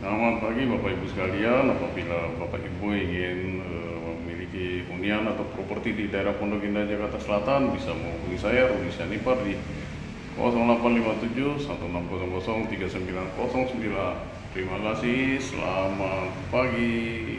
Selamat pagi Bapak Ibu sekalian, apabila Bapak Ibu ingin eh, memiliki hunian atau properti di daerah Pondok Indah Jakarta Selatan bisa menghubungi saya Rudi Sanipar di 0857 1600 3909. Terima kasih, selamat pagi.